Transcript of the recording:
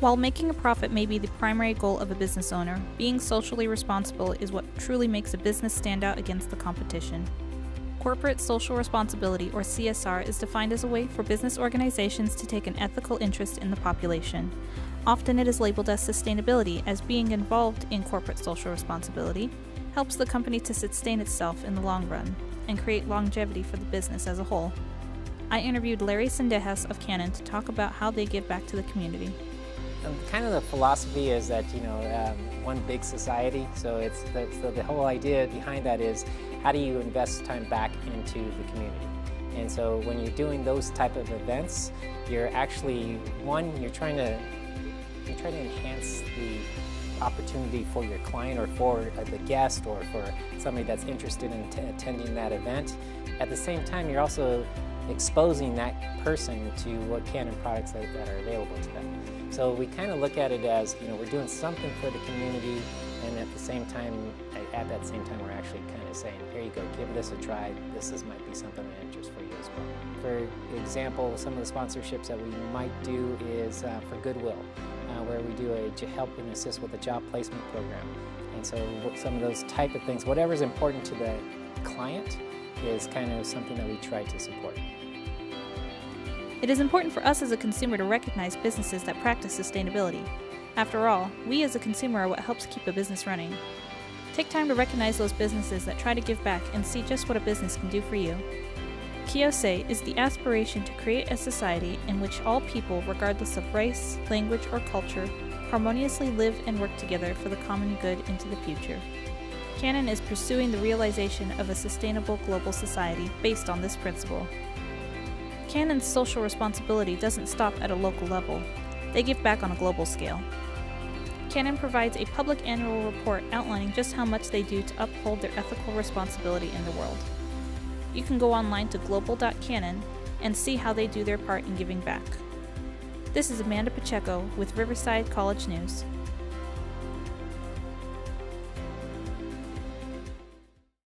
While making a profit may be the primary goal of a business owner, being socially responsible is what truly makes a business stand out against the competition. Corporate social responsibility, or CSR, is defined as a way for business organizations to take an ethical interest in the population. Often it is labeled as sustainability, as being involved in corporate social responsibility helps the company to sustain itself in the long run and create longevity for the business as a whole. I interviewed Larry Sendejas of Canon to talk about how they give back to the community. Um, kind of the philosophy is that you know um, one big society. So it's the, the whole idea behind that is how do you invest time back into the community? And so when you're doing those type of events, you're actually one you're trying to you're trying to enhance the opportunity for your client or for the guest or for somebody that's interested in attending that event. At the same time, you're also exposing that person to what Canon products that, that are available to them. So we kind of look at it as, you know, we're doing something for the community and at the same time, at that same time, we're actually kind of saying, here you go, give this a try. This is, might be something of interest for you as well. For example, some of the sponsorships that we might do is uh, for Goodwill, uh, where we do a help and assist with a job placement program. And so some of those type of things, whatever's important to the client is kind of something that we try to support. It is important for us as a consumer to recognize businesses that practice sustainability. After all, we as a consumer are what helps keep a business running. Take time to recognize those businesses that try to give back and see just what a business can do for you. Kyosei is the aspiration to create a society in which all people, regardless of race, language, or culture, harmoniously live and work together for the common good into the future. Canon is pursuing the realization of a sustainable global society based on this principle. Canon's social responsibility doesn't stop at a local level. They give back on a global scale. Canon provides a public annual report outlining just how much they do to uphold their ethical responsibility in the world. You can go online to global.canon and see how they do their part in giving back. This is Amanda Pacheco with Riverside College News.